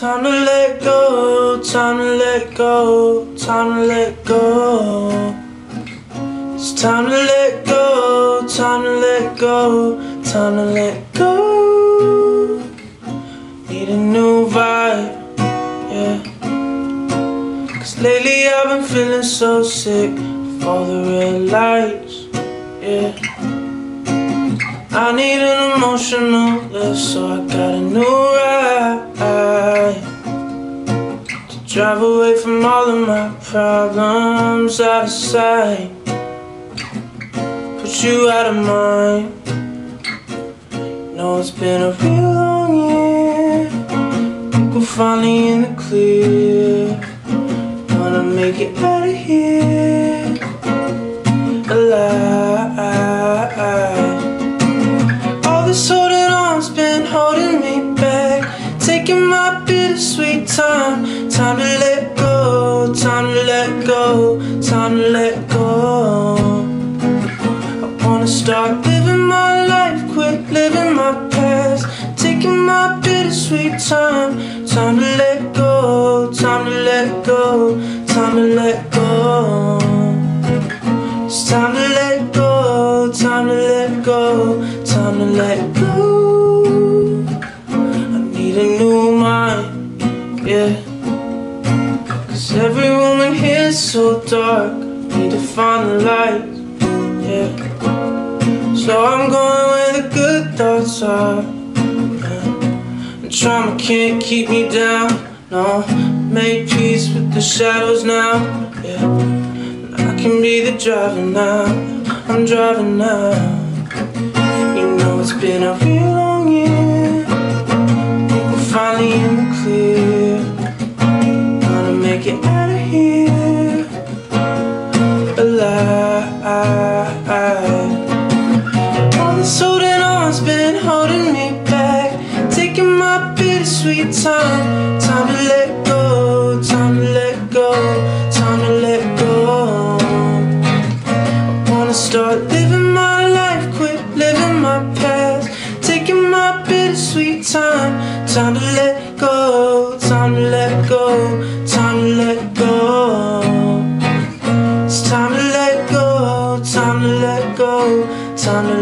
Time to let go, time to let go, time to let go. It's time to let go, time to let go, time to let go. Need a new vibe, yeah. Cause lately I've been feeling so sick of all the red lights, yeah. I need an emotional lift, so I got a new ride drive away from all of my problems out of sight. Put you out of mind. Know it's been a real long year. We're finally in the clear. Wanna make it out of here time. To let go, time to let go, time to let go. I wanna start living my life, quit living my past. Taking my bittersweet time. Time to let go, time to let go, time to let go. It's time to let go, time to let go, time to let go. I need a new so dark. Need to find the light, yeah. So I'm going where the good thoughts are. yeah. And trauma can't keep me down, no. Made peace with the shadows now, yeah. I can be the driver now. I'm driving now. You know it's been a real time. To let go. Time to let go. Time to let go. I wanna start living my life, quit living my past. Taking my bittersweet time. Time to let go. Time to let go. Time to let go. It's time to let go. Time to let go. Time to